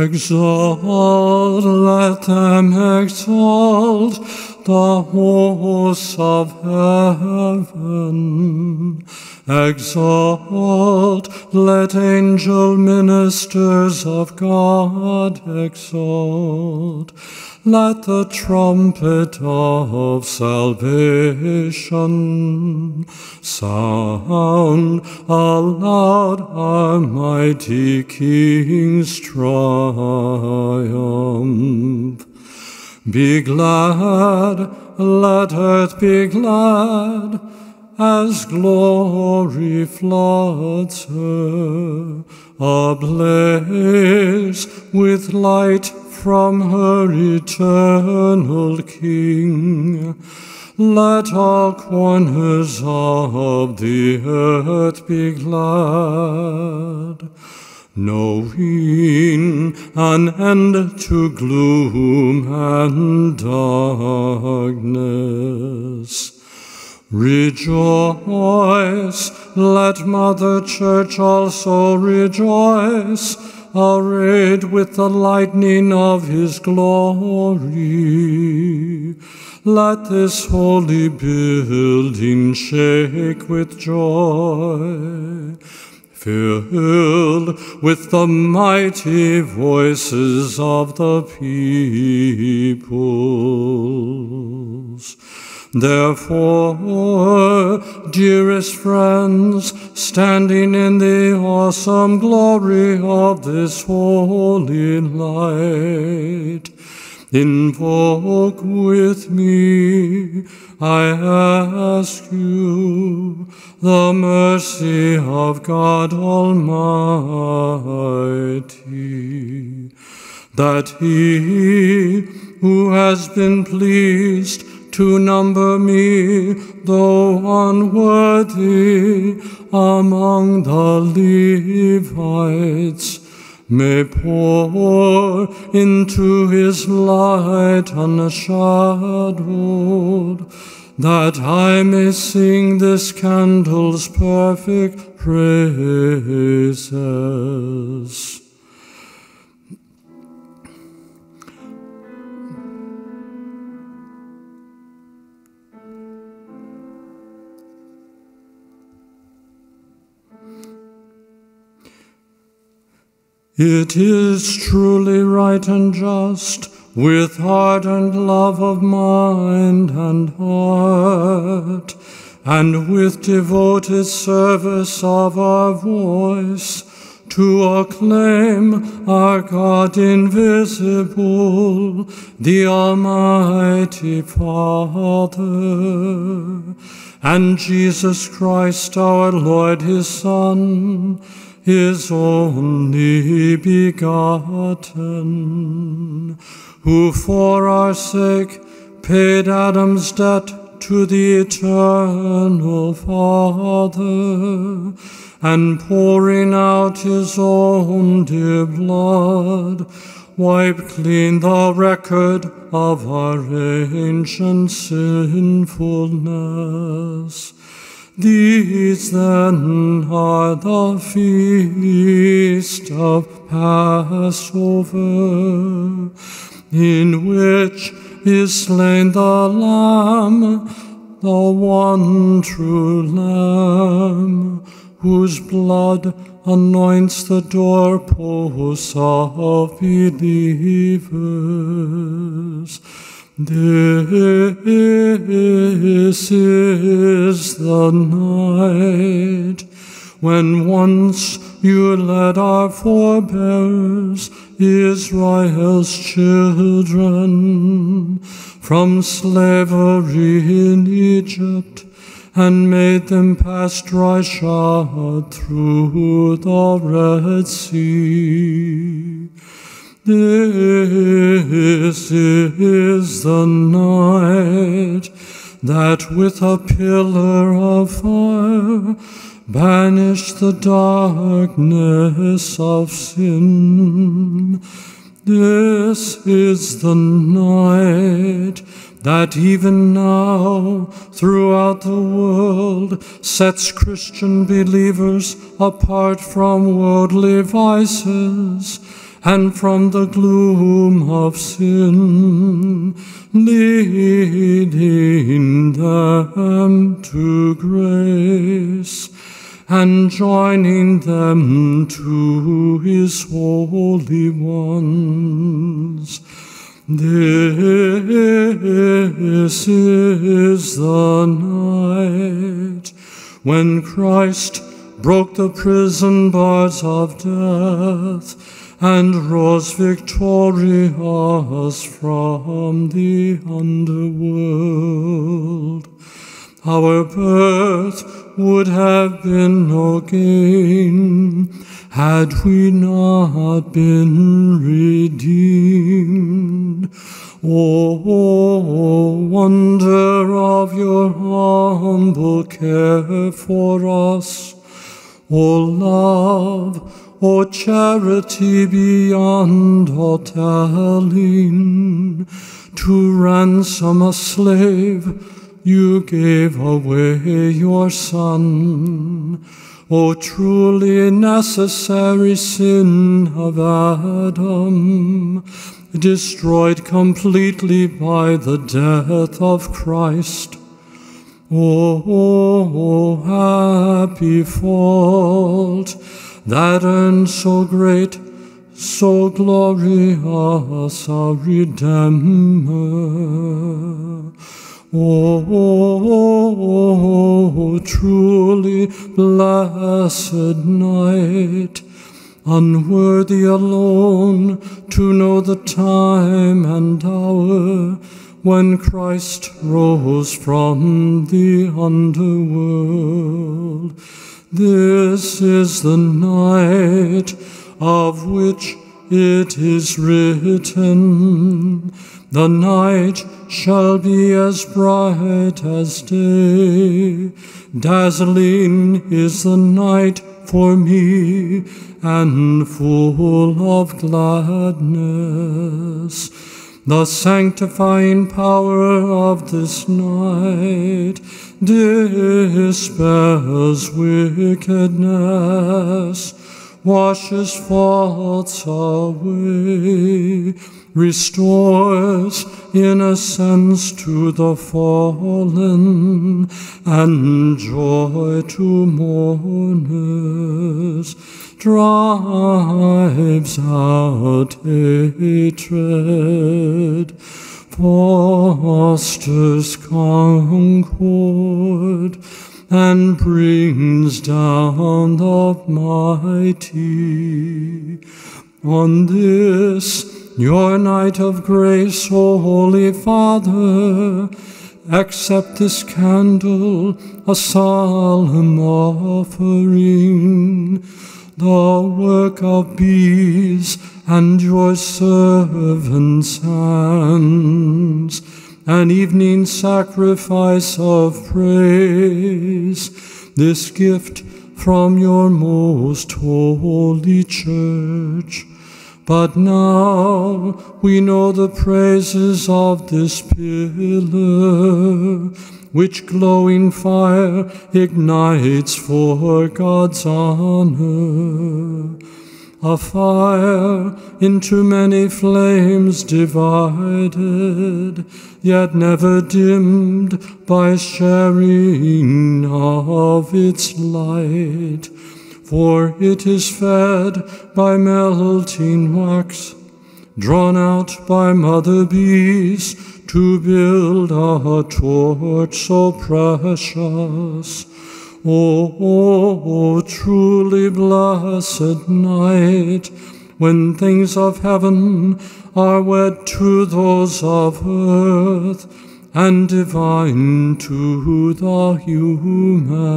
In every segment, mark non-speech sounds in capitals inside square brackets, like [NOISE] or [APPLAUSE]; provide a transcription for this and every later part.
Exalt, let them exalt the hosts of heaven. Exalt, let angel ministers of God exalt. Let the trumpet of salvation sound aloud our mighty King's triumph. Be glad, let earth be glad, as glory floods her, ablaze with light from her eternal King. Let all corners of the earth be glad knowing an end to gloom and darkness. Rejoice, let Mother Church also rejoice, arrayed with the lightning of his glory. Let this holy building shake with joy filled with the mighty voices of the peoples. Therefore, dearest friends, standing in the awesome glory of this holy light, invoke with me, I ask you, the mercy of God Almighty, that He who has been pleased to number me, though unworthy, among the Levites, may pour into his light unshadowed that I may sing this candle's perfect praises. It is truly right and just with heart and love of mind and heart, and with devoted service of our voice, to acclaim our God invisible, the Almighty Father, and Jesus Christ our Lord, his Son, his only begotten who for our sake paid Adam's debt to the eternal Father, and pouring out his own dear blood, wipe clean the record of our ancient sinfulness. These then are the feast of Passover in which is slain the Lamb, the one true Lamb, whose blood anoints the doorposts of believers. This is the night when once you led our forebears Israel's children from slavery in Egypt and made them pass dry shod through the Red Sea. This is the night that with a pillar of fire banish the darkness of sin. This is the night that even now throughout the world sets Christian believers apart from worldly vices and from the gloom of sin, leading them to grace and joining them to his holy ones. This is the night when Christ broke the prison bars of death and rose victorious from the underworld. Our birth would have been no gain had we not been redeemed. Oh, wonder of your humble care for us. O love, O charity beyond all telling, to ransom a slave you gave away your Son. O truly necessary sin of Adam, destroyed completely by the death of Christ. Oh, happy fault that earned so great, so glorious a Redeemer. Oh, truly blessed night, unworthy alone to know the time and hour when Christ rose from the underworld. This is the night of which it is written, the night shall be as bright as day. Dazzling is the night for me, and full of gladness. The sanctifying power of this night dispels wickedness, washes faults away restores innocence to the fallen, and joy to mourners, drives out hatred, fosters concord, and brings down the mighty. On this your night of grace, O Holy Father, accept this candle, a solemn offering, the work of bees and your servants' hands, an evening sacrifice of praise, this gift from your most holy church. But now we know the praises of this pillar, which glowing fire ignites for God's honor. A fire into many flames divided, yet never dimmed by sharing of its light for it is fed by melting wax, drawn out by mother bees to build a torch so precious. Oh, oh, oh, truly blessed night, when things of heaven are wed to those of earth, and divine to the human.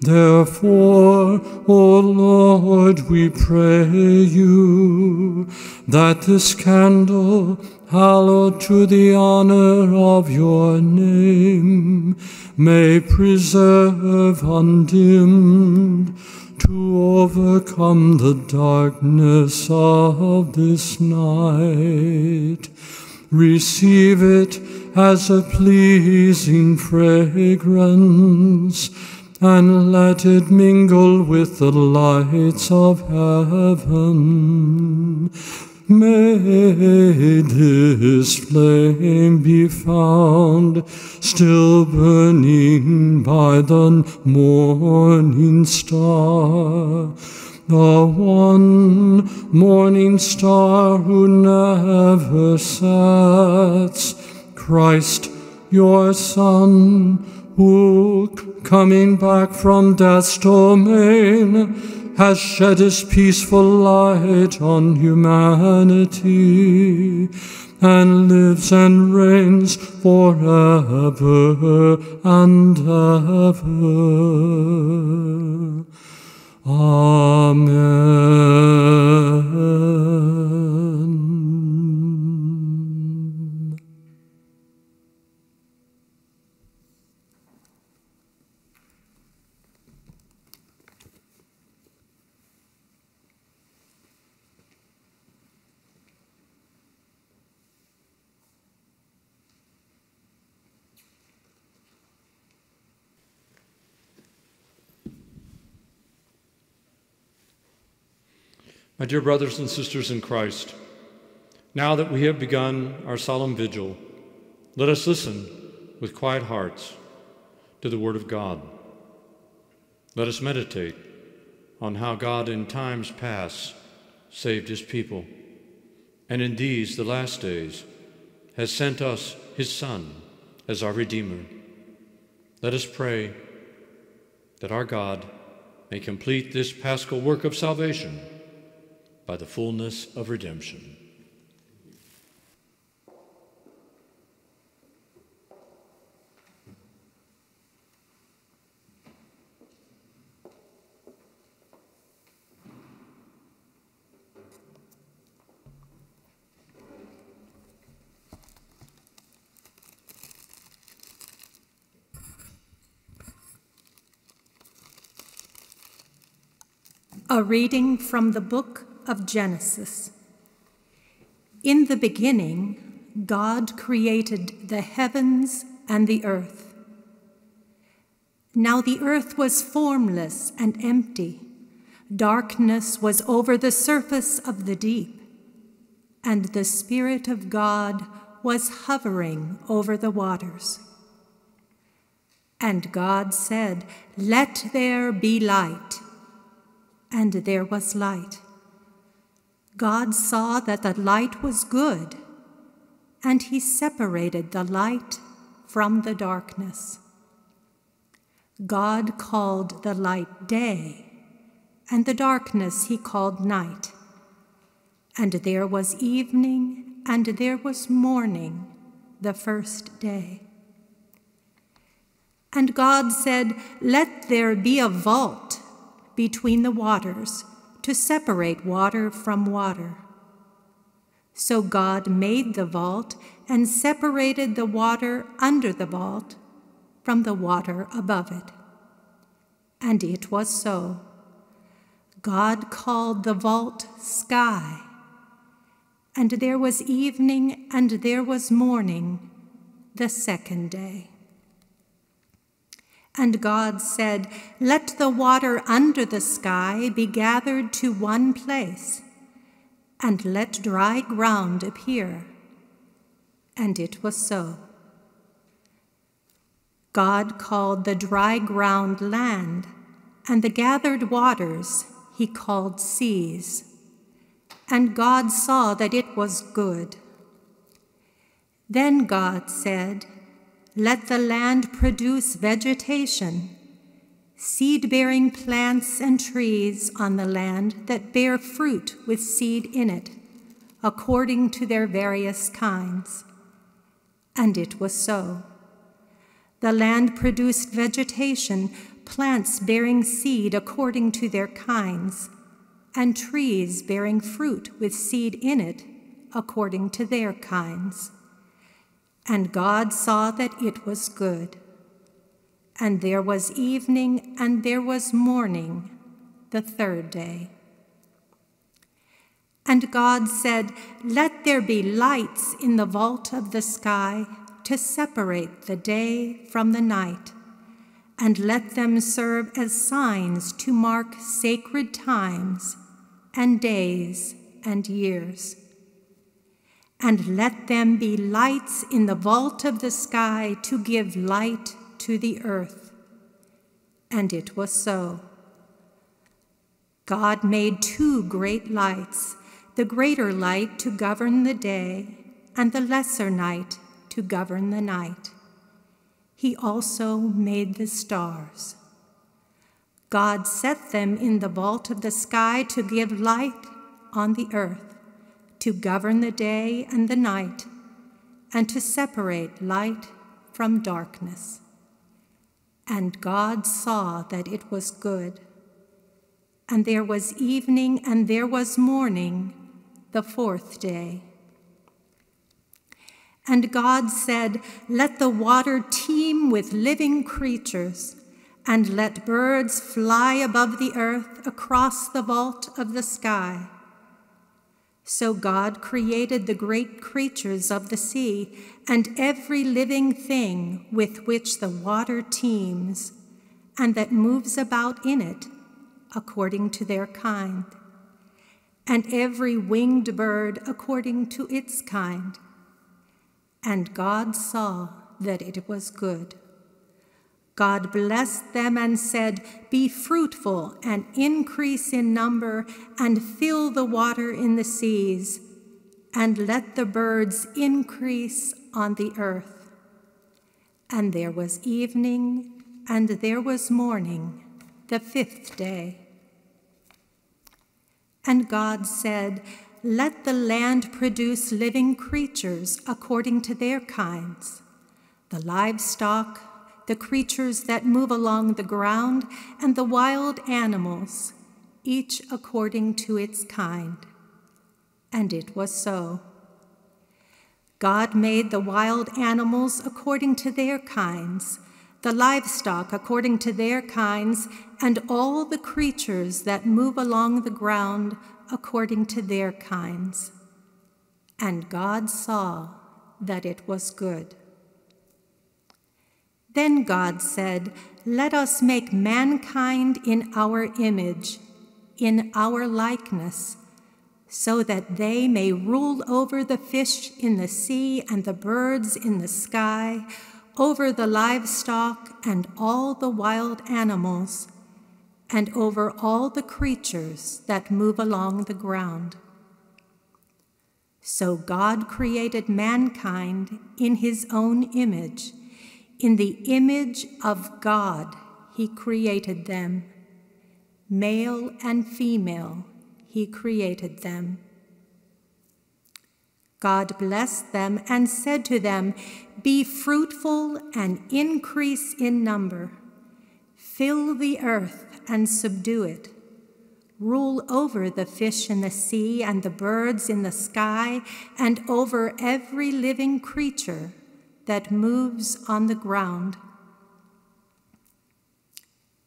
Therefore, O Lord, we pray you that this candle, hallowed to the honor of your name, may preserve undimmed to overcome the darkness of this night. Receive it as a pleasing fragrance and let it mingle with the lights of heaven. May this flame be found still burning by the morning star, the one morning star who never sets, Christ your Son, who, coming back from death's domain, has shed his peaceful light on humanity, and lives and reigns forever and ever. Amen. My dear brothers and sisters in Christ, now that we have begun our solemn vigil, let us listen with quiet hearts to the Word of God. Let us meditate on how God in times past saved His people, and in these, the last days, has sent us His Son as our Redeemer. Let us pray that our God may complete this paschal work of salvation by the fullness of redemption. A reading from the book of Genesis. In the beginning, God created the heavens and the earth. Now the earth was formless and empty. Darkness was over the surface of the deep, and the Spirit of God was hovering over the waters. And God said, Let there be light. And there was light. God saw that the light was good, and he separated the light from the darkness. God called the light day, and the darkness he called night. And there was evening, and there was morning, the first day. And God said, Let there be a vault between the waters to separate water from water. So God made the vault and separated the water under the vault from the water above it. And it was so. God called the vault sky. And there was evening and there was morning, the second day. And God said, Let the water under the sky be gathered to one place, and let dry ground appear. And it was so. God called the dry ground land, and the gathered waters he called seas. And God saw that it was good. Then God said, Let the land produce vegetation, seed bearing plants and trees on the land that bear fruit with seed in it, according to their various kinds. And it was so. The land produced vegetation, plants bearing seed according to their kinds, and trees bearing fruit with seed in it according to their kinds. And God saw that it was good. And there was evening and there was morning, the third day. And God said, Let there be lights in the vault of the sky to separate the day from the night, and let them serve as signs to mark sacred times and days and years. And let them be lights in the vault of the sky to give light to the earth. And it was so. God made two great lights the greater light to govern the day, and the lesser night to govern the night he also made the stars. God set them in the vault of the sky to give light on the earth, to govern the day and the night, and to separate light from darkness. And God saw that it was good. And there was evening and there was morning, the fourth day. And God said, Let the water teem with living creatures, and let birds fly above the earth across the vault of the sky. So God created the great creatures of the sea and every living thing with which the water teems and that moves about in it according to their kind, and every winged bird according to its kind. And God saw that it was good. God blessed them and said, Be fruitful and increase in number, and fill the water in the seas, and let the birds increase on the earth. And there was evening, and there was morning, the fifth day. And God said, let the land produce living creatures according to their kinds, the livestock, the creatures that move along the ground, and the wild animals, each according to its kind. And it was so. God made the wild animals according to their kinds, the livestock according to their kinds, and all the creatures that move along the ground according to their kinds. And God saw that it was good. Then God said, Let us make mankind in our image, in our likeness, so that they may rule over the fish in the sea and the birds in the sky, over the livestock and all the wild animals and over all the creatures that move along the ground. So God created mankind in his own image. In the image of God, he created them. Male and female, he created them. God blessed them and said to them, Be fruitful and increase in number. Fill the earth and subdue it. Rule over the fish in the sea and the birds in the sky, and over every living creature that moves on the ground.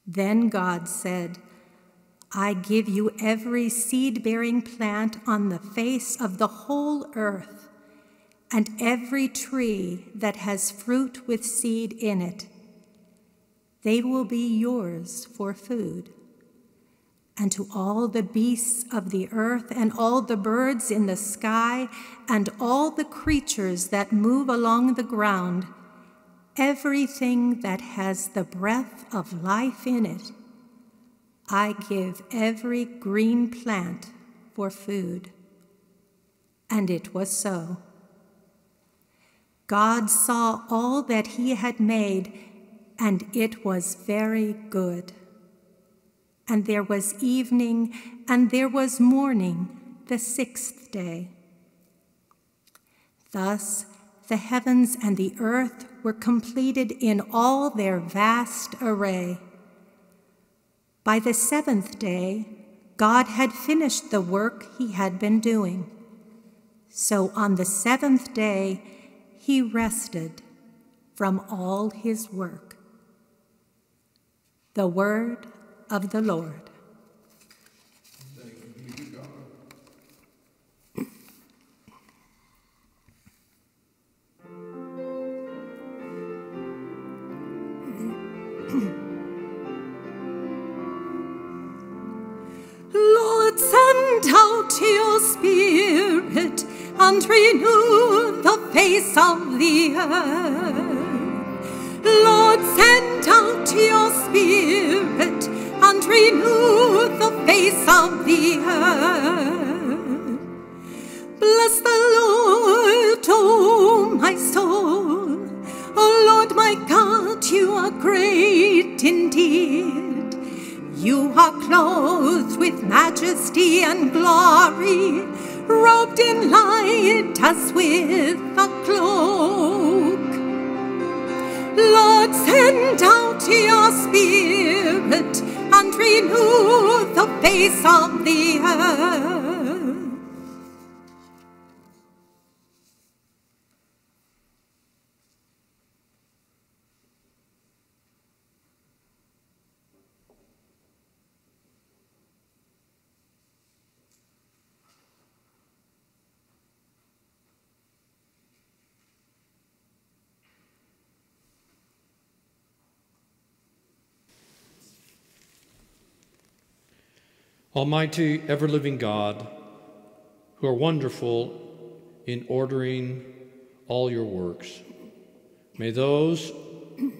Then God said, I give you every seed bearing plant on the face of the whole earth, and every tree that has fruit with seed in it. They will be yours for food. And to all the beasts of the earth, and all the birds in the sky, and all the creatures that move along the ground, everything that has the breath of life in it, I give every green plant for food. And it was so. God saw all that he had made and it was very good. And there was evening, and there was morning, the sixth day. Thus the heavens and the earth were completed in all their vast array. By the seventh day, God had finished the work he had been doing. So on the seventh day, he rested from all his work. The word of the Lord. Lord, send out your spirit and renew the face of the earth. Lord, send out your spirit and renew the face of the earth. Bless the Lord, oh my soul. Oh Lord, my God, you are great indeed. You are clothed with majesty and glory, robed in light as with a cloak. Lord, send out your spirit renew the face of the earth. Almighty, ever living God, who are wonderful in ordering all your works, may those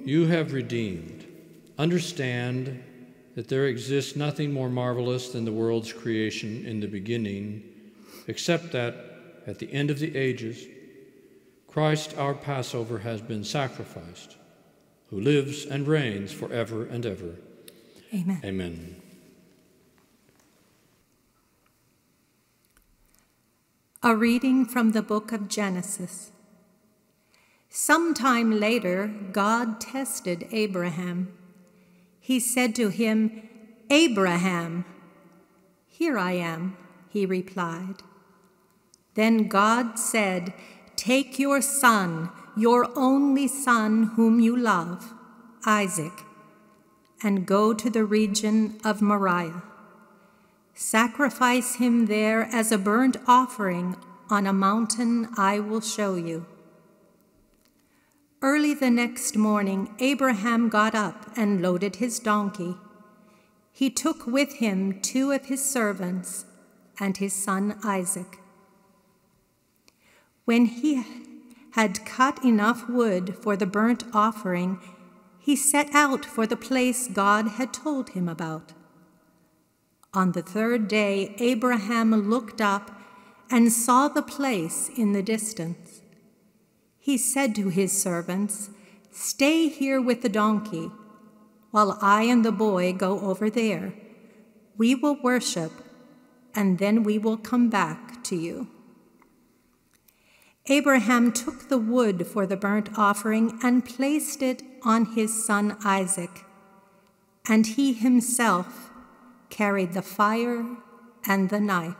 you have redeemed understand that there exists nothing more marvelous than the world's creation in the beginning, except that at the end of the ages, Christ our Passover has been sacrificed, who lives and reigns forever and ever. Amen. Amen. A reading from the book of Genesis. Sometime later, God tested Abraham. He said to him, Abraham. Here I am, he replied. Then God said, Take your son, your only son whom you love, Isaac, and go to the region of Moriah. Sacrifice him there as a burnt offering on a mountain I will show you. Early the next morning, Abraham got up and loaded his donkey. He took with him two of his servants and his son Isaac. When he had cut enough wood for the burnt offering, he set out for the place God had told him about. On the third day, Abraham looked up and saw the place in the distance. He said to his servants, Stay here with the donkey, while I and the boy go over there. We will worship, and then we will come back to you. Abraham took the wood for the burnt offering and placed it on his son Isaac, and he himself carried the fire and the knife.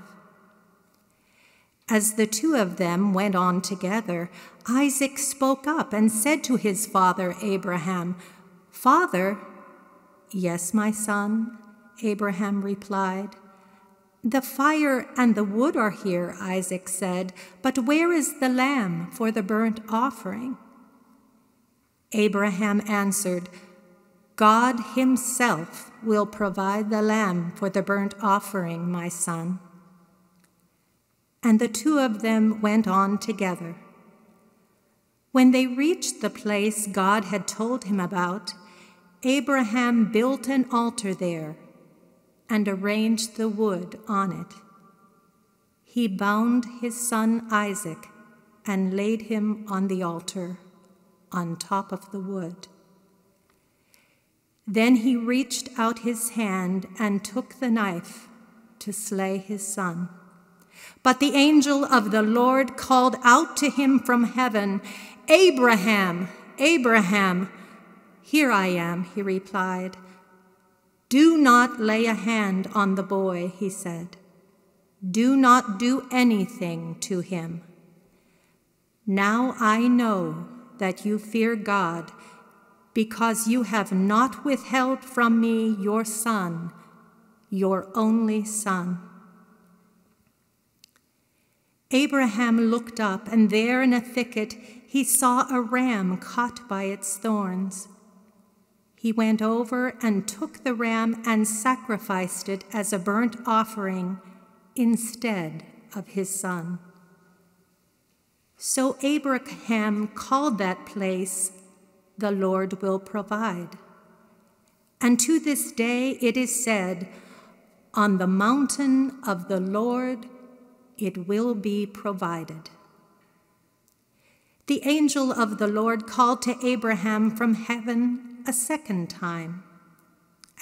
As the two of them went on together, Isaac spoke up and said to his father Abraham, Father, yes, my son, Abraham replied. The fire and the wood are here, Isaac said, but where is the lamb for the burnt offering? Abraham answered, God Himself will provide the lamb for the burnt offering, my son. And the two of them went on together. When they reached the place God had told him about, Abraham built an altar there and arranged the wood on it. He bound his son Isaac and laid him on the altar on top of the wood. Then he reached out his hand and took the knife to slay his son. But the angel of the Lord called out to him from heaven, Abraham, Abraham. Here I am, he replied. Do not lay a hand on the boy, he said. Do not do anything to him. Now I know that you fear God because you have not withheld from me your son, your only son. Abraham looked up, and there in a thicket he saw a ram caught by its thorns. He went over and took the ram and sacrificed it as a burnt offering instead of his son. So Abraham called that place, The Lord Will Provide. And to this day it is said, On the mountain of the Lord it will be provided. The angel of the Lord called to Abraham from heaven a second time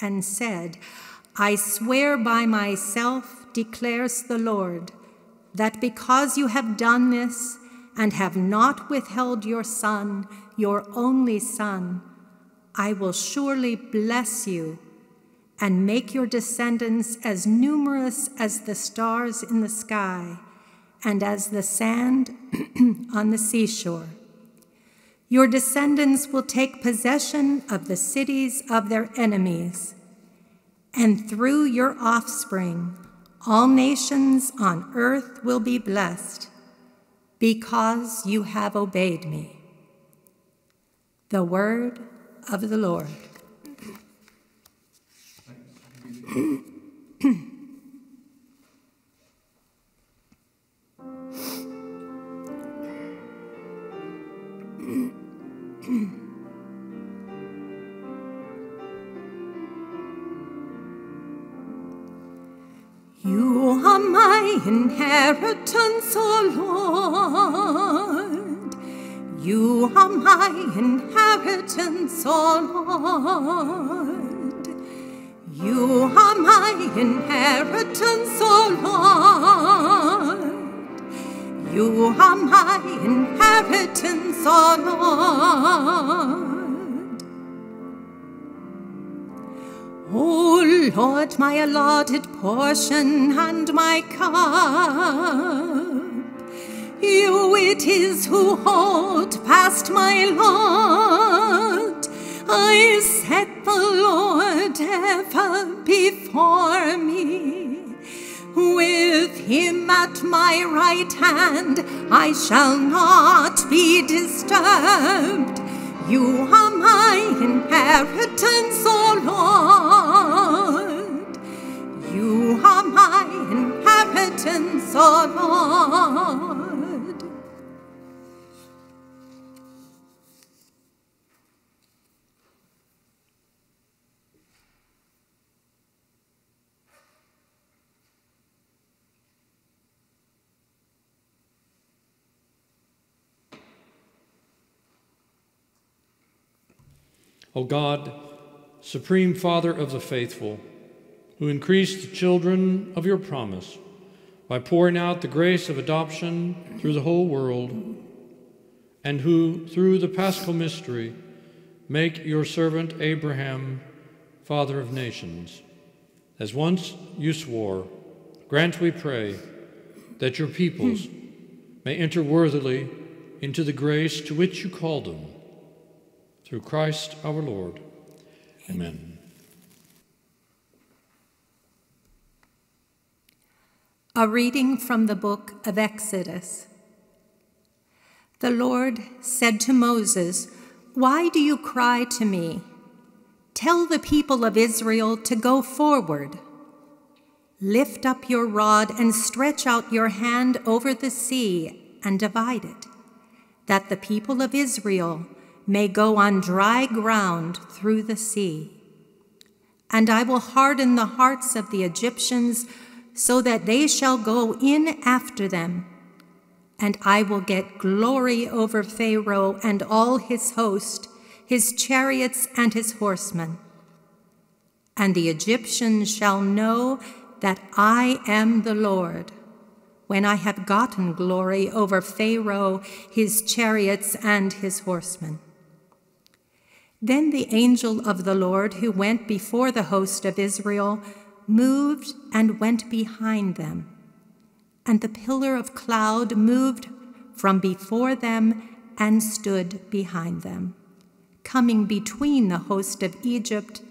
and said, I swear by myself, declares the Lord, that because you have done this and have not withheld your son, your only son, I will surely bless you and make your descendants as numerous as the stars in the sky and as the sand [CLEARS THROAT] on the seashore. Your descendants will take possession of the cities of their enemies, and through your offspring, all nations on earth will be blessed because you have obeyed me. The word of the Lord. [CLEARS THROAT] You are my inheritance, O Lord. You are my inheritance, O Lord. You are my inheritance, O Lord. You are my inheritance, O Lord. O Lord, my allotted portion and my cup, you it is who hold fast my lot. I set the Lord ever before me. With him at my right hand, I shall not be disturbed. You are my inheritance, O Lord. You are my inheritance, O Lord. O God, Supreme Father of the faithful, who increased the children of your promise by pouring out the grace of adoption through the whole world, and who, through the paschal mystery, make your servant Abraham father of nations. As once you swore, grant, we pray, that your peoples may enter worthily into the grace to which you called them through Christ our Lord. Amen. A reading from the book of Exodus. The Lord said to Moses, Why do you cry to me? Tell the people of Israel to go forward. Lift up your rod and stretch out your hand over the sea and divide it, that the people of Israel may go on dry ground through the sea. And I will harden the hearts of the Egyptians so that they shall go in after them. And I will get glory over Pharaoh and all his host, his chariots and his horsemen. And the Egyptians shall know that I am the Lord when I have gotten glory over Pharaoh, his chariots, and his horsemen. Then the angel of the Lord, who went before the host of Israel, moved and went behind them. And the pillar of cloud moved from before them and stood behind them, coming between the host of Egypt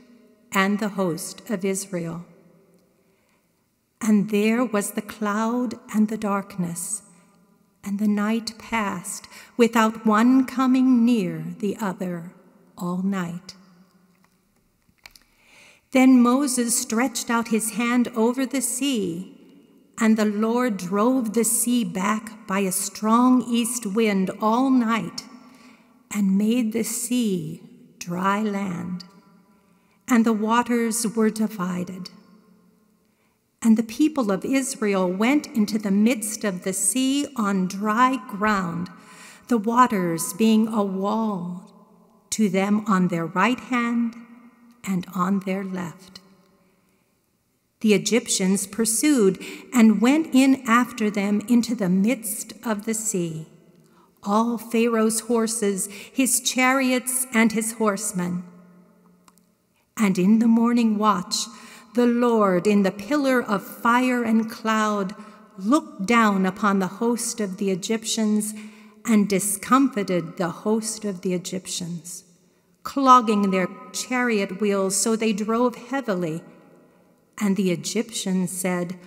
and the host of Israel. And there was the cloud and the darkness, and the night passed without one coming near the other all night. Then Moses stretched out his hand over the sea, And the Lord drove the sea back by a strong east wind all night and made the sea dry land. And the waters were divided. And the people of Israel went into the midst of the sea on dry ground, the waters being a wall to them on their right hand and on their left. The Egyptians pursued and went in after them into the midst of the sea. All Pharaoh's horses, his chariots, and his horsemen. And in the morning watch, the Lord, in the pillar of fire and cloud, looked down upon the host of the Egyptians and discomfited the host of the Egyptians, clogging their chariot wheels so they drove heavily and the Egyptians said,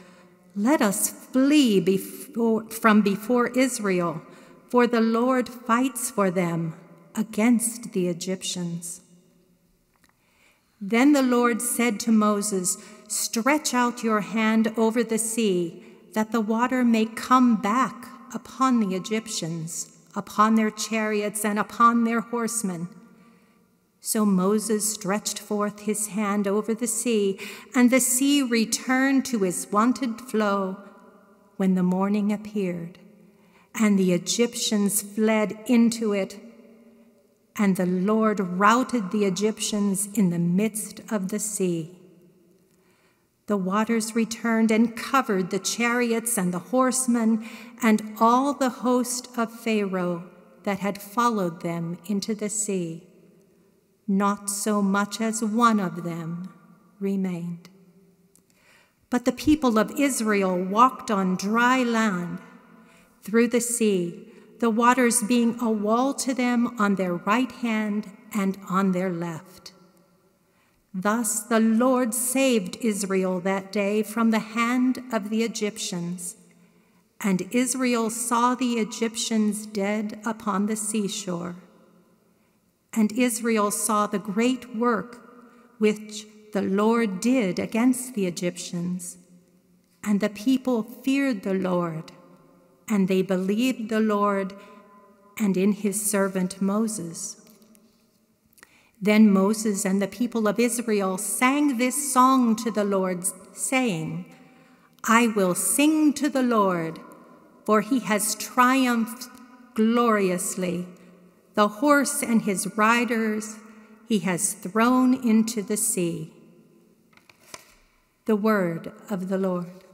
Let us flee before, from before Israel, for the Lord fights for them against the Egyptians. Then the Lord said to Moses, Stretch out your hand over the sea, that the water may come back upon the Egyptians, upon their chariots, and upon their horsemen. So Moses stretched forth his hand over the sea, and the sea returned to its wonted flow when the morning appeared. And the Egyptians fled into it, and the Lord routed the Egyptians in the midst of the sea. The waters returned and covered the chariots and the horsemen and all the host of Pharaoh that had followed them into the sea. Not so much as one of them remained. But the people of Israel walked on dry land through the sea, the waters being a wall to them on their right hand and on their left. Thus the Lord saved Israel that day from the hand of the Egyptians. And Israel saw the Egyptians dead upon the seashore. And Israel saw the great work which the Lord did against the Egyptians. And the people feared the Lord, and they believed the Lord and in his servant Moses. Then Moses and the people of Israel sang this song to the Lord, saying, I will sing to the Lord, for he has triumphed gloriously. The horse and his riders he has thrown into the sea. The word of the Lord.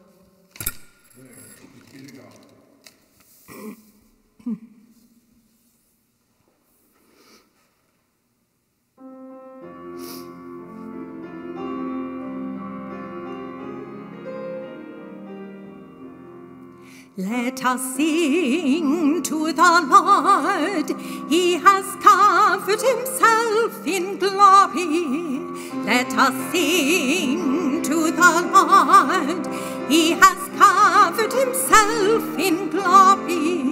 Let us sing to the Lord. He has covered himself in glory. Let us sing to the Lord. He has covered himself in glory.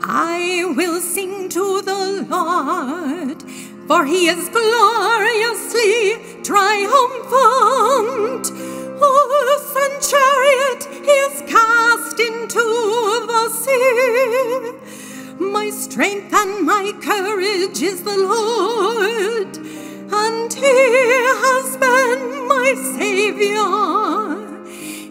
I will sing to the Lord, for he is gloriously triumphant horse and chariot is cast into the sea. My strength and my courage is the Lord, and he has been my Savior.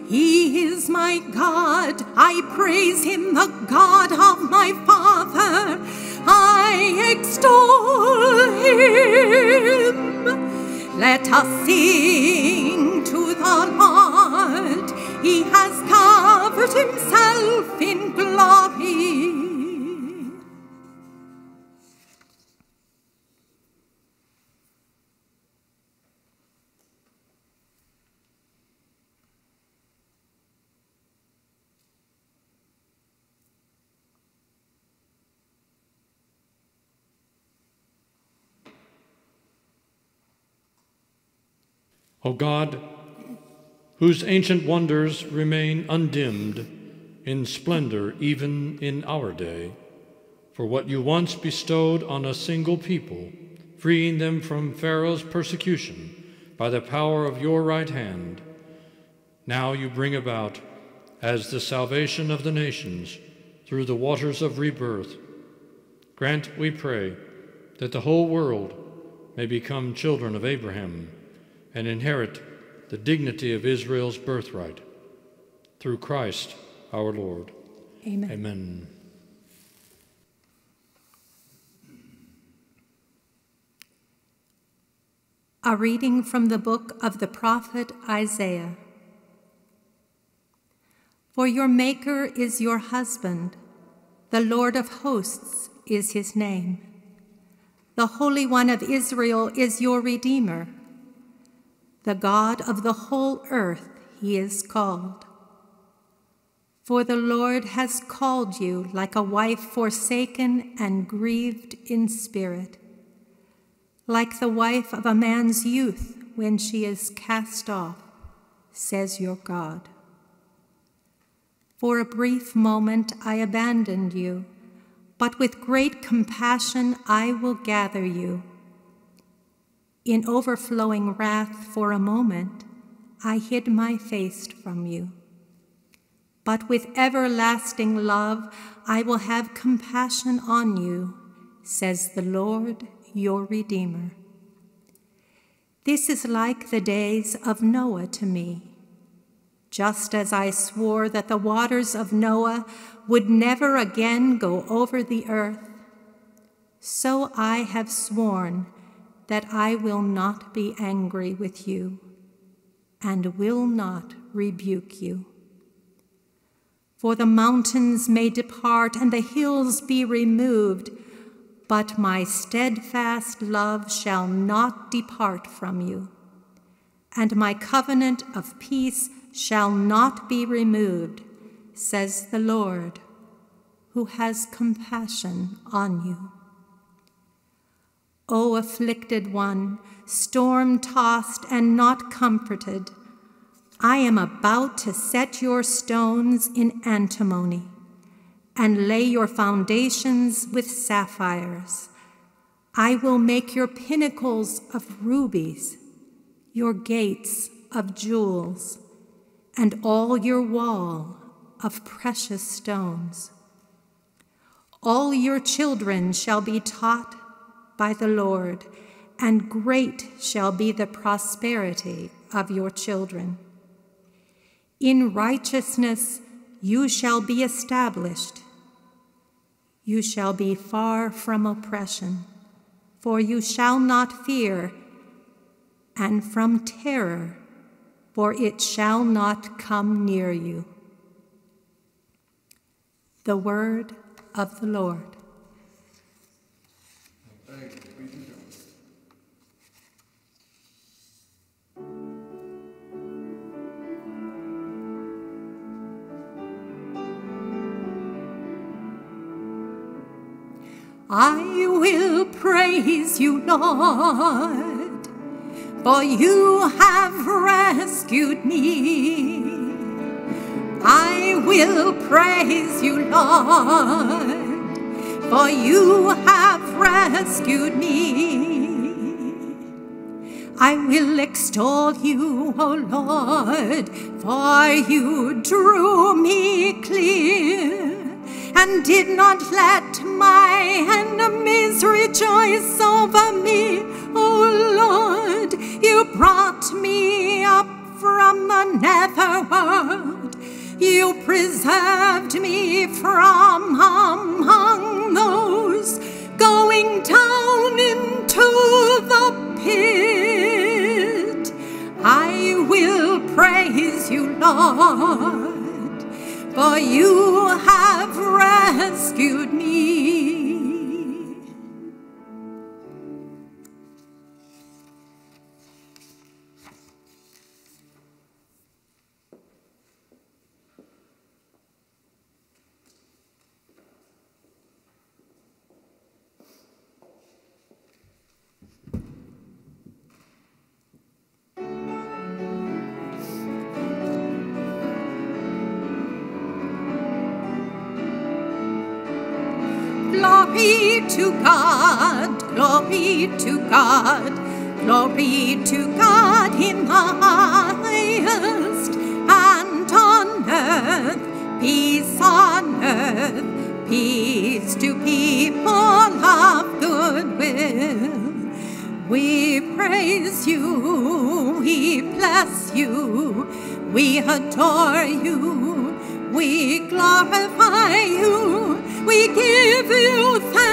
He is my God, I praise him, the God of my Father. I extol him. Let us sing to the Lord. He has covered himself in glory. O God, whose ancient wonders remain undimmed in splendor even in our day, for what you once bestowed on a single people, freeing them from Pharaoh's persecution by the power of your right hand, now you bring about as the salvation of the nations through the waters of rebirth. Grant, we pray, that the whole world may become children of Abraham and inherit the dignity of Israel's birthright. Through Christ our Lord. Amen. Amen. A reading from the book of the prophet Isaiah. For your Maker is your husband, the Lord of hosts is his name. The Holy One of Israel is your Redeemer. The God of the whole earth he is called. For the Lord has called you like a wife forsaken and grieved in spirit like the wife of a man's youth when she is cast off, says your God. For a brief moment I abandoned you, but with great compassion I will gather you. In overflowing wrath for a moment, I hid my face from you. But with everlasting love I will have compassion on you, says the Lord your Redeemer. This is like the days of Noah to me. Just as I swore that the waters of Noah would never again go over the earth, so I have sworn that I will not be angry with you and will not rebuke you. For the mountains may depart and the hills be removed, but my steadfast love shall not depart from you, and my covenant of peace shall not be removed, says the Lord, who has compassion on you. O afflicted one, storm tossed and not comforted, I am about to set your stones in antimony and lay your foundations with sapphires. I will make your pinnacles of rubies, your gates of jewels, and all your wall of precious stones. All your children shall be taught by the Lord, and great shall be the prosperity of your children. In righteousness you shall be established you shall be far from oppression, for you shall not fear, and from terror, for it shall not come near you. The word of the Lord. I will praise you, Lord, for you have rescued me. I will praise you, Lord, for you have rescued me. I will extol you, O Lord, for you drew me clear and did not let my enemies rejoice over me. O Lord, you brought me up from the netherworld. You preserved me from among those going down into the pit. I will praise you, Lord for you have rescued me. To God, glory to God, glory to God in the highest, and on earth, peace on earth, peace to people of good will. We praise you, we bless you, we adore you, we glorify you, we give you thanks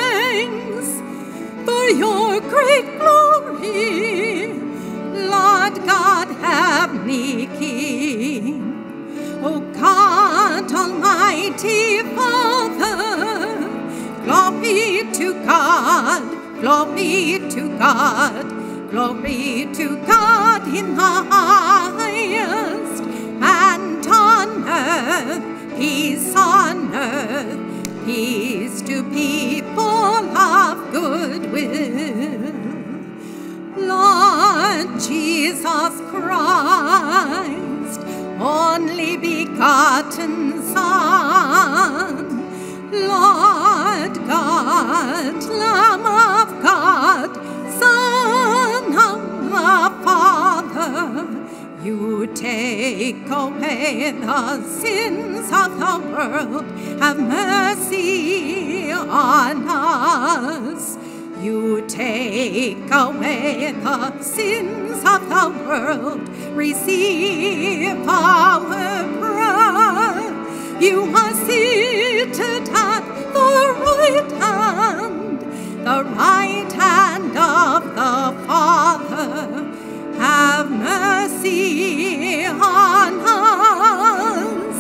Almighty Father, glory to God Glory to God, glory to God in the highest, and on earth, peace on earth, peace to people of good will. Lord Jesus Christ, only begotten Son, Lord God, Lamb of God, Son of the Father, you take away the sins of the world, have mercy on us. You take away the sins of the world, receive our prayer. You are seated at the right hand, the right hand of the Father. Have mercy on us.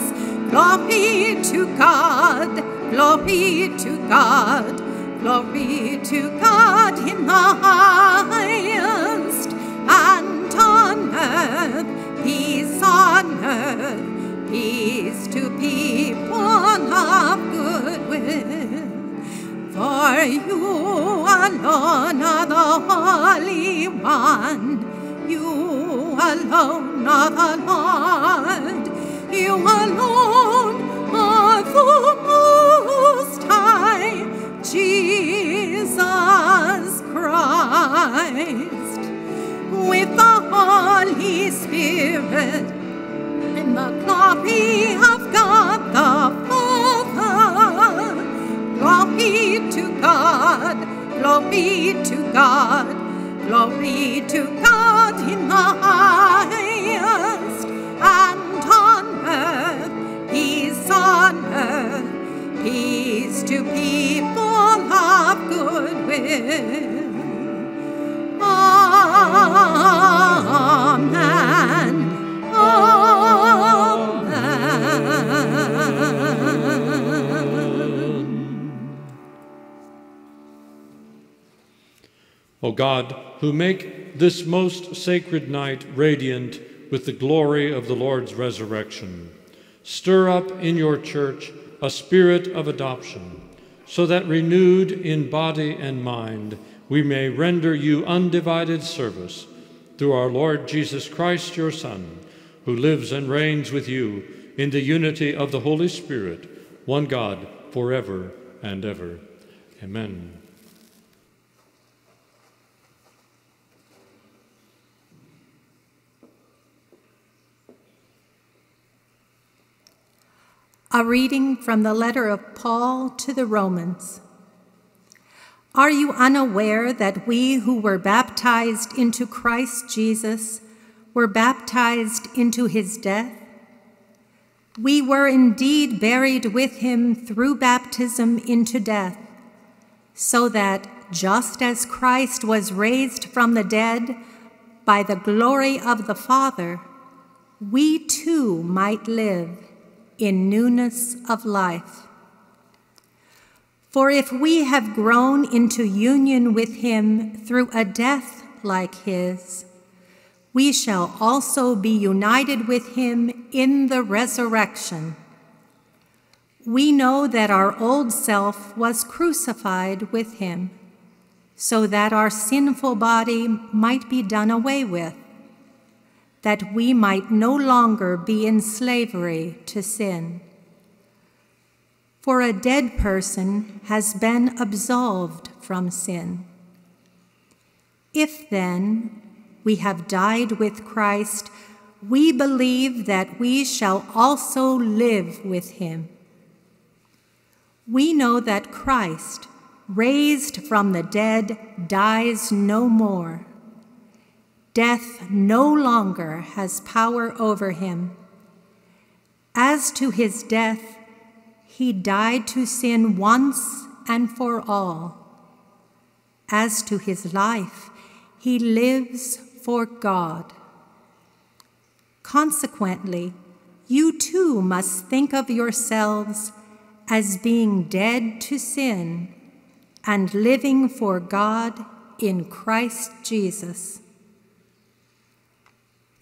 Glory to God, glory to God, glory to God in the highest, and on earth, peace on earth peace to people of good will. For you alone are the Holy One, you alone are the Lord, you alone are the Most High, Jesus Christ. With the Holy Spirit, in the glory of God the Father. Glory to God, glory to God, glory to God in the highest, and on earth, peace on earth, peace to people of good will. Amen. O God, who make this most sacred night radiant with the glory of the Lord's resurrection, stir up in your church a spirit of adoption, so that renewed in body and mind, we may render you undivided service through our Lord Jesus Christ, your Son, who lives and reigns with you in the unity of the Holy Spirit, one God, forever and ever. Amen. A reading from the letter of Paul to the Romans. Are you unaware that we who were baptized into Christ Jesus were baptized into his death? We were indeed buried with him through baptism into death, so that just as Christ was raised from the dead by the glory of the Father, we too might live in newness of life. For if we have grown into union with him through a death like his, we shall also be united with him in the resurrection. We know that our old self was crucified with him, so that our sinful body might be done away with that we might no longer be in slavery to sin. For a dead person has been absolved from sin. If then we have died with Christ, we believe that we shall also live with him. We know that Christ, raised from the dead, dies no more. Death no longer has power over him. As to his death, he died to sin once and for all. As to his life, he lives for God. Consequently, you too must think of yourselves as being dead to sin and living for God in Christ Jesus.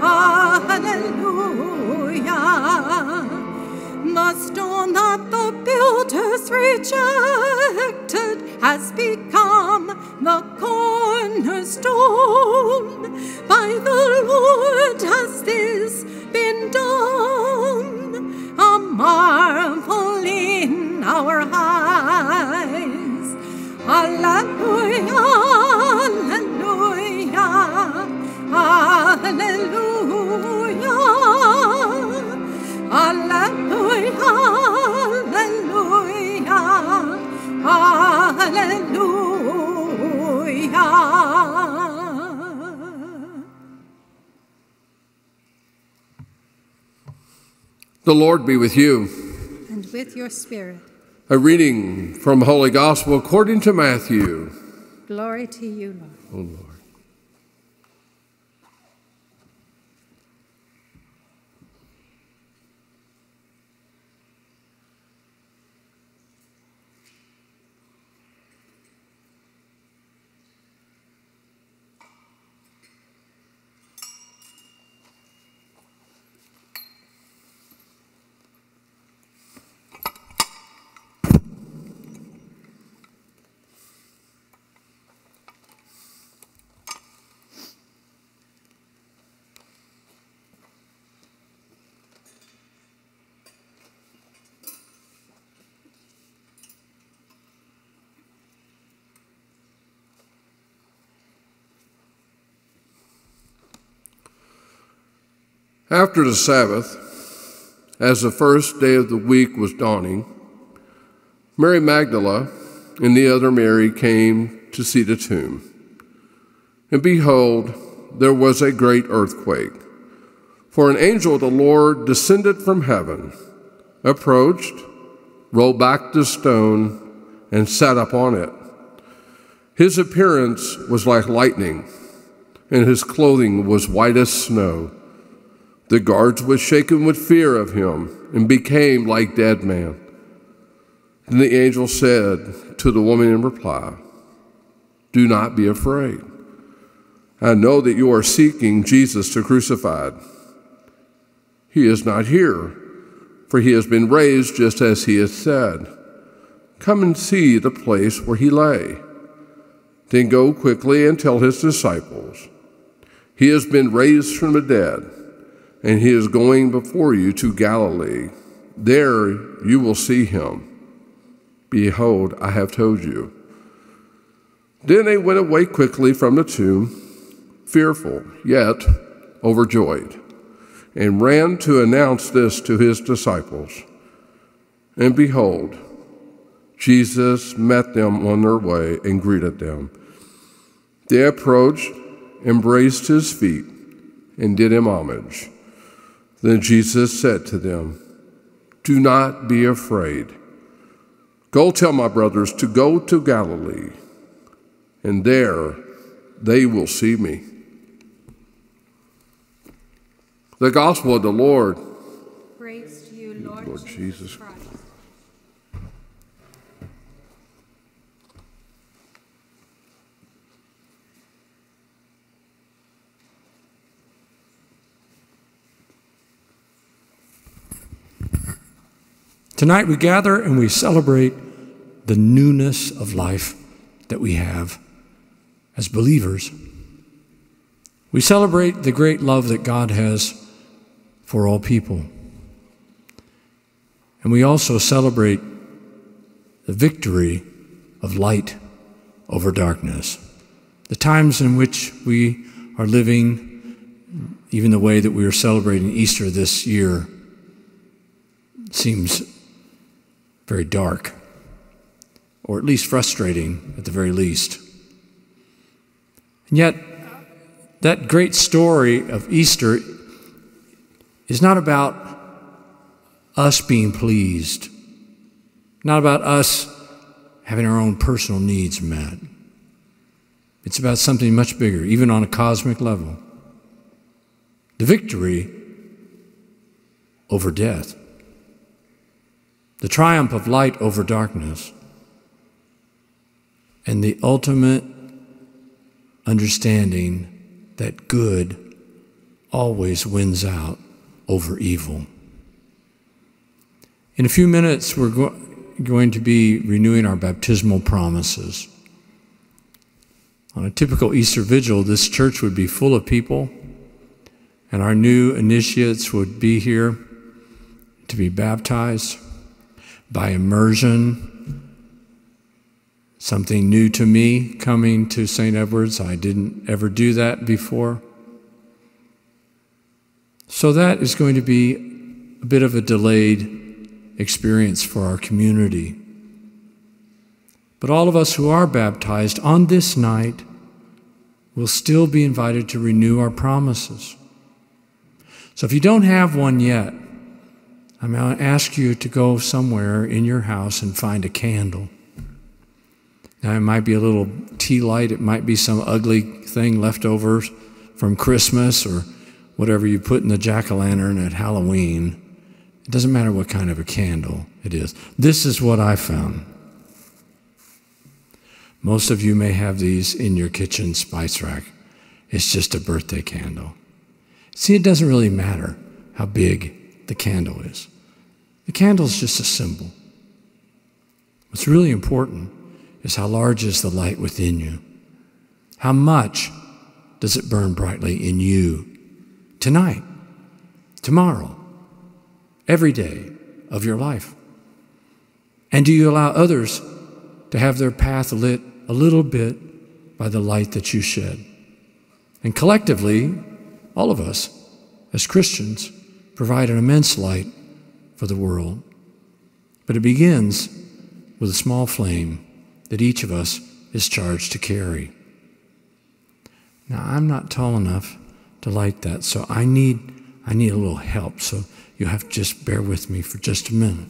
Hallelujah. The that the builders rejected has become the cornerstone. By the Lord has this The Lord be with you. And with your spirit, A reading from Holy Gospel according to Matthew. glory to you, Lord. O Lord. After the Sabbath, as the first day of the week was dawning, Mary Magdala and the other Mary came to see the tomb. And behold, there was a great earthquake. For an angel of the Lord descended from heaven, approached, rolled back the stone, and sat upon it. His appearance was like lightning, and his clothing was white as snow. The guards were shaken with fear of him and became like dead men. Then the angel said to the woman in reply, Do not be afraid. I know that you are seeking Jesus to crucified. He is not here, for he has been raised just as he has said. Come and see the place where he lay. Then go quickly and tell his disciples, He has been raised from the dead and he is going before you to Galilee. There you will see him. Behold, I have told you. Then they went away quickly from the tomb, fearful, yet overjoyed, and ran to announce this to his disciples. And behold, Jesus met them on their way and greeted them. They approached, embraced his feet, and did him homage. Then Jesus said to them, Do not be afraid. Go tell my brothers to go to Galilee, and there they will see me. The Gospel of the Lord. Praise to you, Lord, Lord Jesus Christ. Tonight we gather and we celebrate the newness of life that we have as believers. We celebrate the great love that God has for all people. And we also celebrate the victory of light over darkness. The times in which we are living, even the way that we are celebrating Easter this year, seems very dark, or at least frustrating at the very least. And yet, that great story of Easter is not about us being pleased, not about us having our own personal needs met. It's about something much bigger, even on a cosmic level. The victory over death the triumph of light over darkness, and the ultimate understanding that good always wins out over evil. In a few minutes, we're go- going to be renewing our baptismal promises. On a typical Easter vigil, this church would be full of people, and our new initiates would be here to be baptized by immersion. Something new to me coming to St. Edward's. I didn't ever do that before. So that is going to be a bit of a delayed experience for our community. But all of us who are baptized on this night will still be invited to renew our promises. So if you don't have one yet, I'm going to ask you to go somewhere in your house and find a candle. Now, it might be a little tea light, it might be some ugly thing left over from Christmas or whatever you put in the jack o' lantern at Halloween. It doesn't matter what kind of a candle it is. This is what I found. Most of you may have these in your kitchen spice rack. It's just a birthday candle. See, it doesn't really matter how big the candle is. The candle is just a symbol. What's really important is how large is the light within you? How much does it burn brightly in you tonight, tomorrow, every day of your life? And do you allow others to have their path lit a little bit by the light that you shed? And collectively, all of us as Christians, provide an immense light for the world. But it begins with a small flame that each of us is charged to carry. Now, I'm not tall enough to light that, so I need, I need a little help. So you have to just bear with me for just a minute.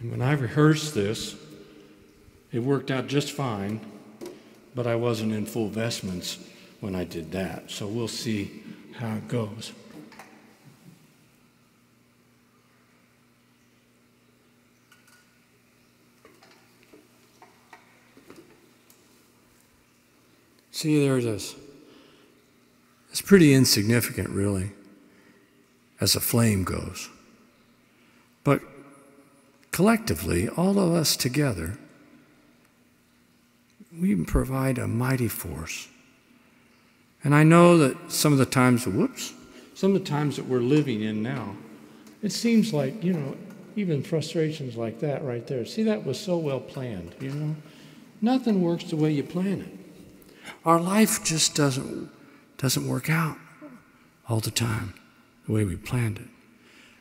And when I rehearsed this, it worked out just fine, but I wasn't in full vestments when I did that. So we'll see how it goes. See, there it is. It's pretty insignificant, really, as a flame goes. But collectively, all of us together, we provide a mighty force. And I know that some of the times, whoops, some of the times that we're living in now, it seems like, you know, even frustrations like that right there. See, that was so well planned, you know? Nothing works the way you plan it. Our life just doesn't, doesn't work out all the time the way we planned it.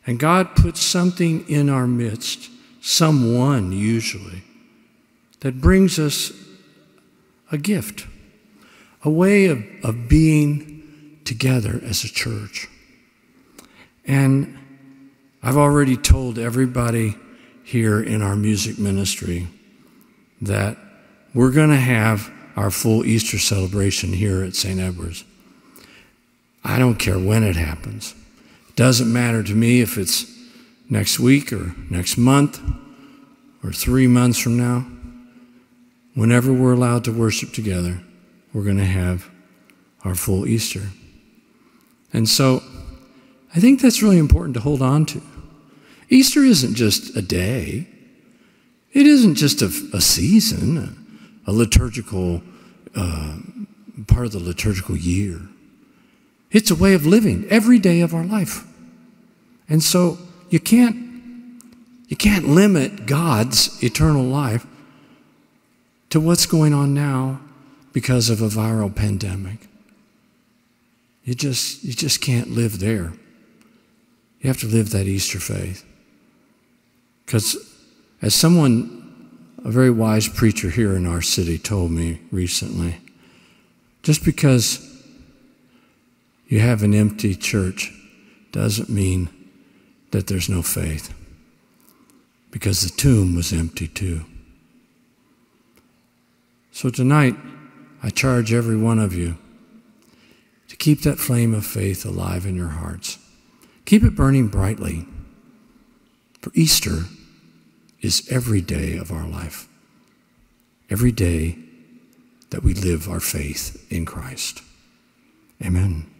And God puts something in our midst, someone usually, that brings us a gift, a way of, of being together as a church. And I've already told everybody here in our music ministry that we're going to have our full Easter celebration here at St. Edward's. I don't care when it happens. It doesn't matter to me if it's next week or next month or three months from now. Whenever we're allowed to worship together, we're going to have our full Easter. And so I think that's really important to hold on to. Easter isn't just a day, it isn't just a, a season a liturgical uh, part of the liturgical year. It's a way of living every day of our life. And so you can't you can't limit God's eternal life to what's going on now because of a viral pandemic. You just you just can't live there. You have to live that Easter faith. Because as someone a very wise preacher here in our city told me recently just because you have an empty church doesn't mean that there's no faith, because the tomb was empty too. So tonight, I charge every one of you to keep that flame of faith alive in your hearts. Keep it burning brightly. For Easter is every day of our life, every day that we live our faith in Christ. Amen.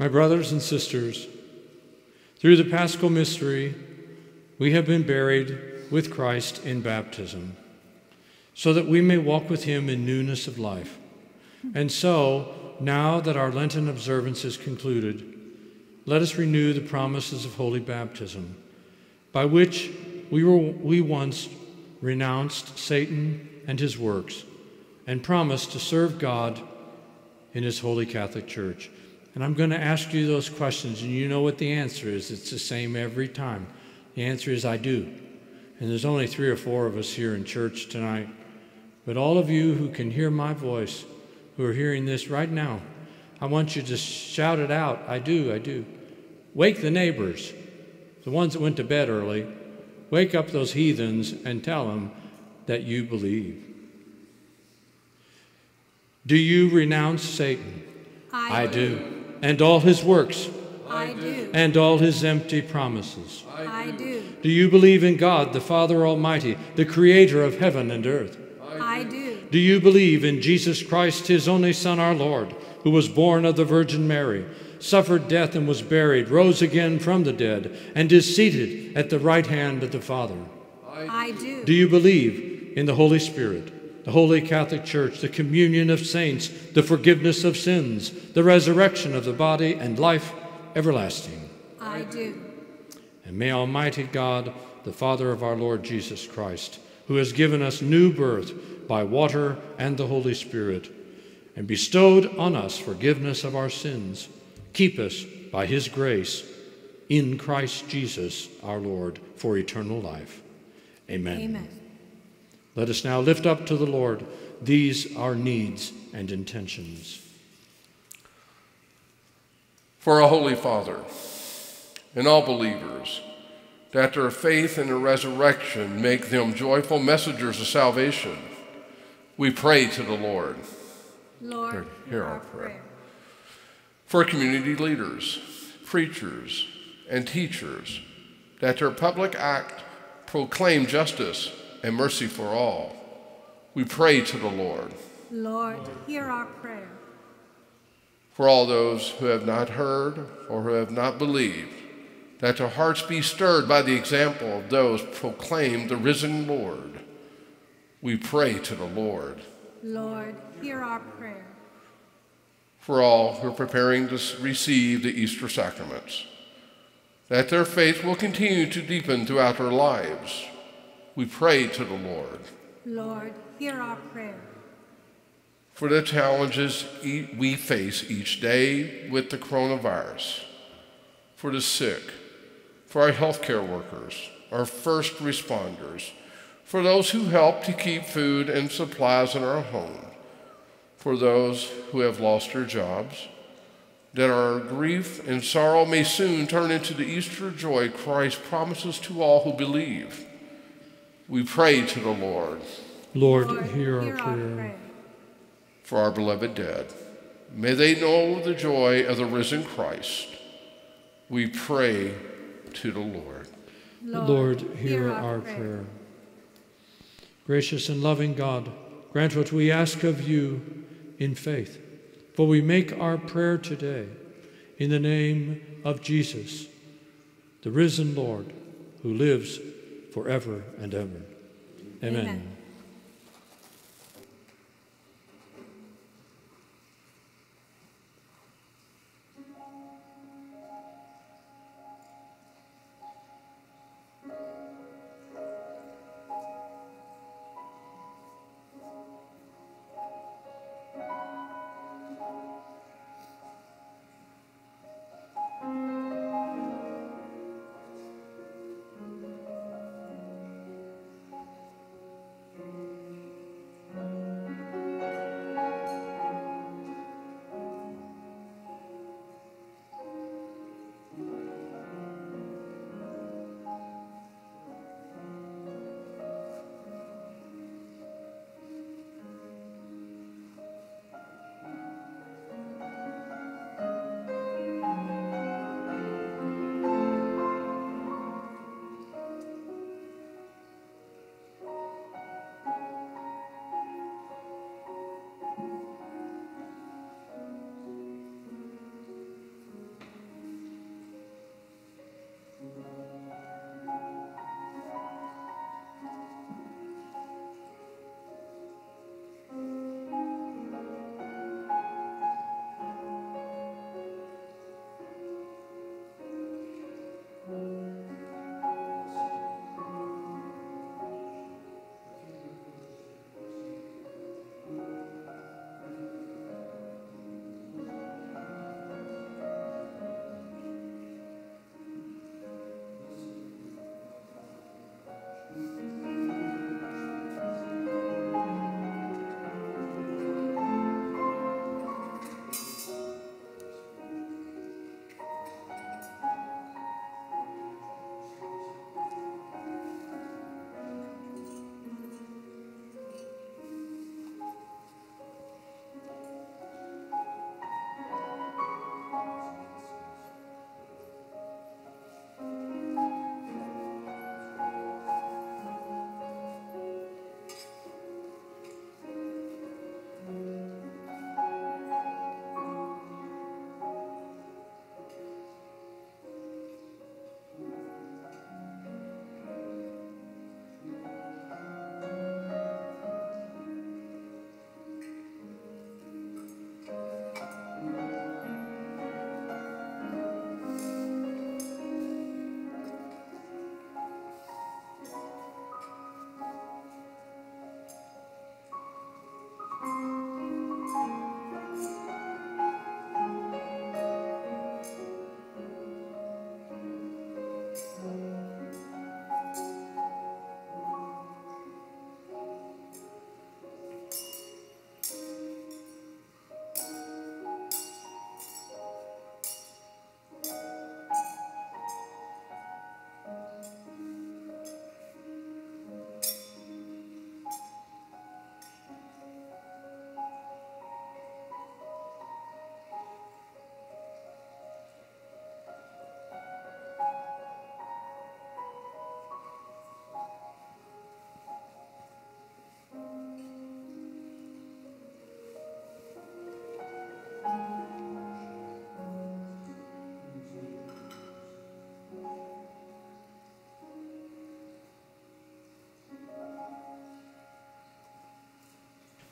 My brothers and sisters, through the paschal mystery, we have been buried with Christ in baptism, so that we may walk with him in newness of life. And so, now that our Lenten observance is concluded, let us renew the promises of holy baptism, by which we, were, we once renounced Satan and his works and promised to serve God in his holy Catholic Church. And I'm going to ask you those questions, and you know what the answer is. It's the same every time. The answer is I do. And there's only three or four of us here in church tonight. But all of you who can hear my voice, who are hearing this right now, I want you to shout it out. I do, I do. Wake the neighbors, the ones that went to bed early. Wake up those heathens and tell them that you believe. Do you renounce Satan? I, I do. And all his works? I do. And all his empty promises? I do. Do you believe in God, the Father Almighty, the creator of heaven and earth? I do. Do you believe in Jesus Christ, his only Son, our Lord, who was born of the Virgin Mary, suffered death and was buried, rose again from the dead, and is seated at the right hand of the Father? I do. Do you believe in the Holy Spirit, the Holy Catholic Church, the communion of saints, the forgiveness of sins, the resurrection of the body, and life everlasting? I do. And may Almighty God, the Father of our Lord Jesus Christ, who has given us new birth by water and the Holy Spirit, and bestowed on us forgiveness of our sins, keep us by his grace in Christ Jesus our Lord for eternal life. Amen. Amen. Let us now lift up to the Lord these our needs and intentions. For a Holy Father and all believers, that their faith in the resurrection make them joyful messengers of salvation, we pray to the Lord. Lord, Hear our prayer. For community leaders, preachers, and teachers, that their public act proclaim justice and mercy for all, we pray to the Lord. Lord, hear our prayer. For all those who have not heard or who have not believed, that their hearts be stirred by the example of those proclaimed the risen Lord, we pray to the Lord. Lord, hear our prayer. For all who are preparing to receive the Easter sacraments, that their faith will continue to deepen throughout their lives, we pray to the Lord. Lord, hear our prayer. For the challenges we face each day with the coronavirus, for the sick, for our healthcare workers, our first responders, for those who help to keep food and supplies in our home, for those who have lost their jobs, that our grief and sorrow may soon turn into the Easter joy Christ promises to all who believe. We pray to the Lord Lord, Lord, hear our hear prayer. prayer. for our beloved dead. May they know the joy of the risen Christ. We pray to the Lord. Lord, hear our prayer. Gracious and loving God, grant what we ask of you in faith. For we make our prayer today in the name of Jesus, the risen Lord, who lives forever and ever. Amen. Amen.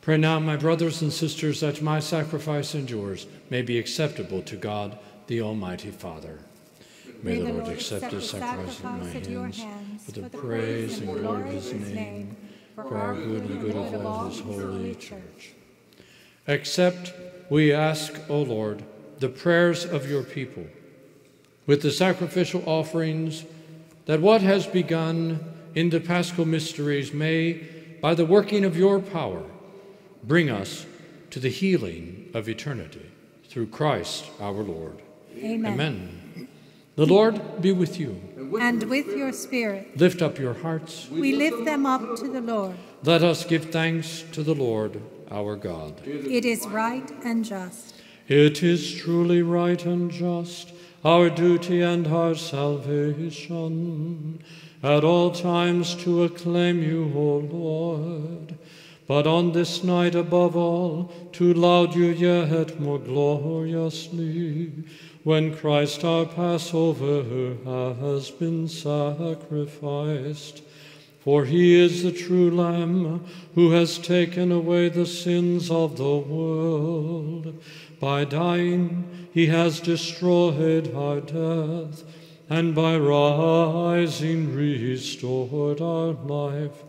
Pray now, my brothers and sisters, that my sacrifice and yours may be acceptable to God, the Almighty Father. May, the Lord accept this sacrifice at my hands for the praise and glory of his name, for our good and good of all his holy church. Accept, we ask, O Lord, the prayers of your people with the sacrificial offerings, that what has begun in the paschal mysteries may, by the working of your power, bring us to the healing of eternity. Through Christ our Lord. Amen. Amen. The Lord be with you. And with your spirit, Lift up your hearts. we lift them up to the Lord. Let us give thanks to the Lord our God. It is right and just. It is truly right and just, our duty and our salvation, at all times to acclaim you, O Lord, but on this night above all, to laud you yet more gloriously, when Christ our Passover has been sacrificed. For he is the true Lamb who has taken away the sins of the world. By dying, he has destroyed our death, and by rising, restored our life.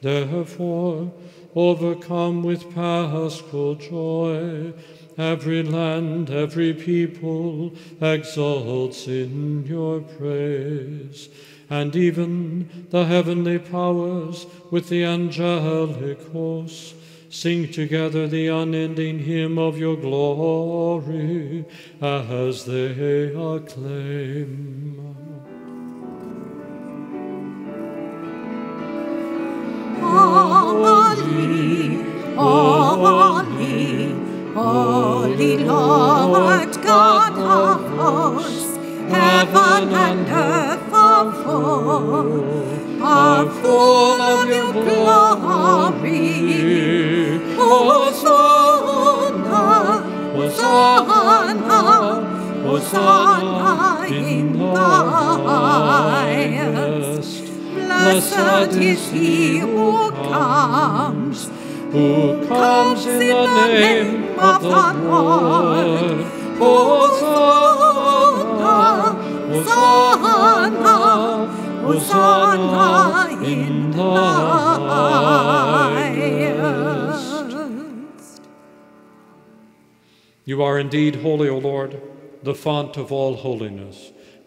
Therefore, overcome with paschal joy, every land, every people exults in your praise and even the heavenly powers with the angelic hosts sing together the unending hymn of your glory as they acclaim. Holy, holy, holy Lord God of hosts, heaven and earth are full, of glory. Hosanna, Hosanna, Hosanna in the highest. Blessed is he who comes, Who comes in the name of the Lord? Hosanna, Hosanna, Hosanna in the highest. You are indeed holy, O Lord, the font of all holiness.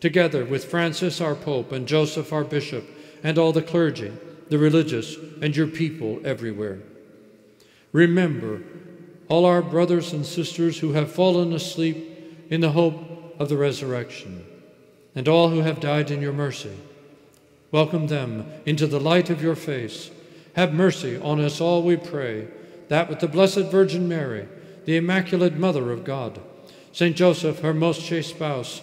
Together with Francis our Pope and Joseph our Bishop and all the clergy, the religious, and your people everywhere. Remember all our brothers and sisters who have fallen asleep in the hope of the resurrection, and all who have died in your mercy. Welcome them into the light of your face. Have mercy on us all, we pray, that with the Blessed Virgin Mary, the Immaculate Mother of God, St. Joseph, her most chaste spouse,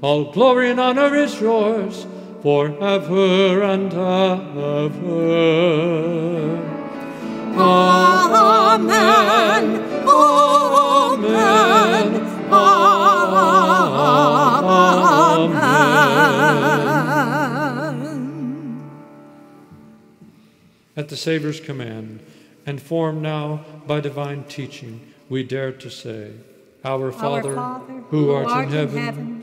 all glory and honor is yours forever and ever. Amen. Amen. Amen. At the Savior's command, and formed now by divine teaching, we dare to say, Our Father, Father, who art, in heaven,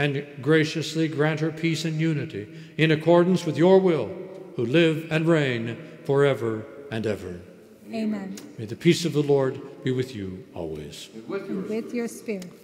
and graciously grant her peace and unity, in accordance with your will, who live and reign forever and ever. Amen. May the peace of the Lord be with you always. And with your spirit.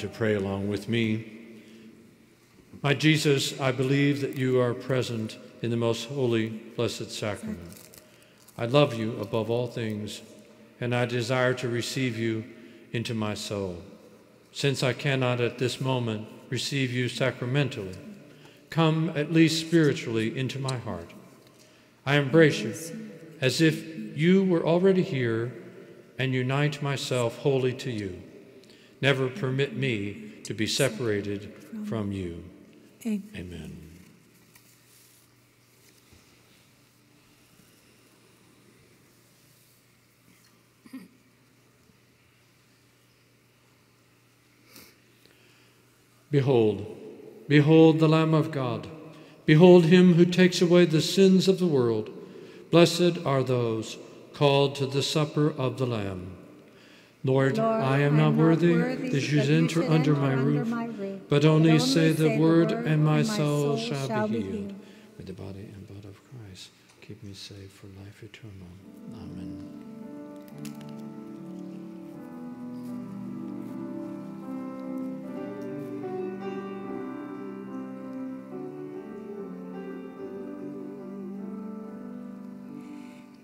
To pray along with me. My Jesus, I believe that you are present in the most holy, blessed sacrament. I love you above all things, and I desire to receive you into my soul. Since I cannot at this moment receive you sacramentally, come at least spiritually into my heart. I embrace you as if you were already here and unite myself wholly to you. Never permit me to be separated from you. Amen. Behold, behold the Lamb of God. Behold him who takes away the sins of the world. Blessed are those called to the supper of the Lamb. Lord, Lord, I am not worthy, worthy that you should enter under, my, under roof, my roof, but only, only say, the, word, and my soul, shall, shall be healed. healed. May the body and blood of Christ keep me safe for life eternal. Amen.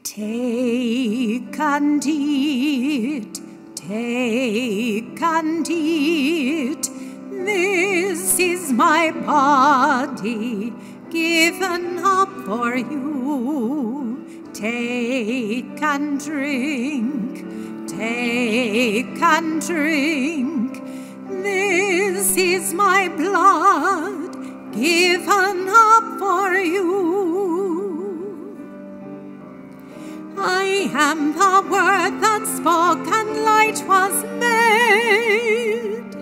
Take and eat take and eat. This is my body given up for you. Take and drink, take and drink. This is my blood given up for you. I am the word that spoke and light was made.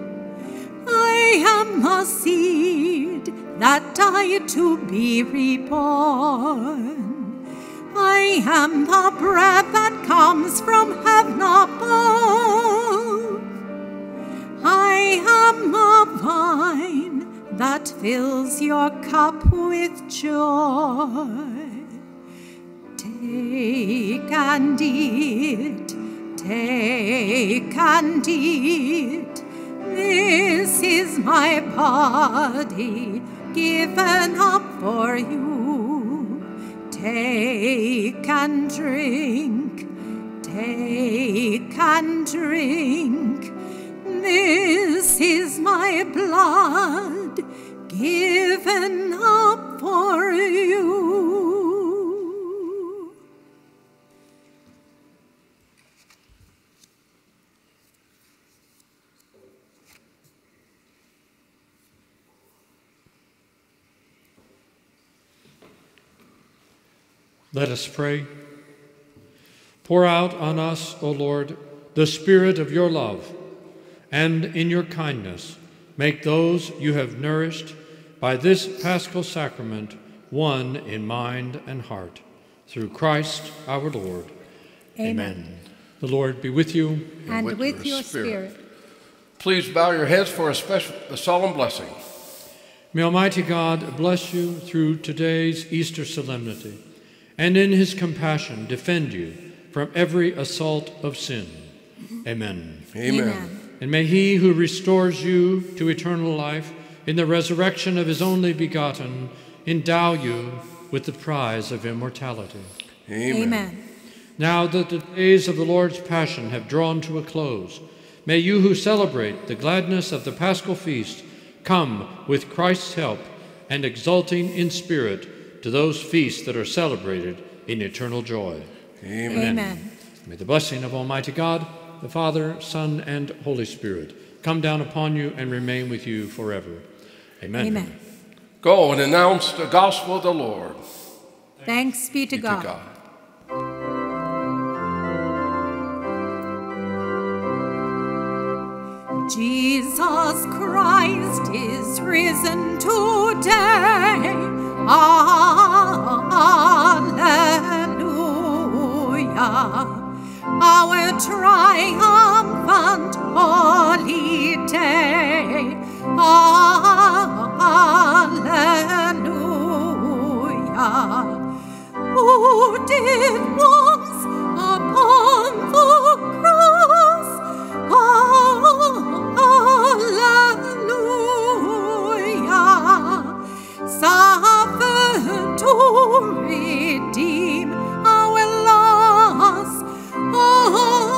I am a seed that died to be reborn. I am the bread that comes from heaven above. I am a vine that fills your cup with joy. Take and eat, take and eat. This is my body given up for you. Take and drink, take and drink. This is my blood given up for you. Let us pray. Pour out on us, O Lord, the Spirit of your love, and in your kindness make those you have nourished by this paschal sacrament one in mind and heart. Through Christ our Lord. Amen. The Lord be with you. And, with with, your your spirit. spirit. Please bow your heads for a special, a solemn blessing. May Almighty God bless you through today's Easter solemnity, and in his compassion defend you from every assault of sin. Amen. Amen. And may he who restores you to eternal life in the resurrection of his only begotten endow you with the prize of immortality. Amen. Amen. Now that the days of the Lord's Passion have drawn to a close, may you who celebrate the gladness of the Paschal Feast come with Christ's help and exulting in spirit to those feasts that are celebrated in eternal joy. Amen. Amen. May the blessing of Almighty God, the Father, Son, and Holy Spirit come down upon you and remain with you forever. Amen. Amen. Go and announce the gospel of the Lord. Thanks be to Be God. to God. Jesus Christ is risen today. Alleluia. Our triumphant holy day. Alleluia. Who did once upon the cross Hallelujah. to redeem our loss. Oh,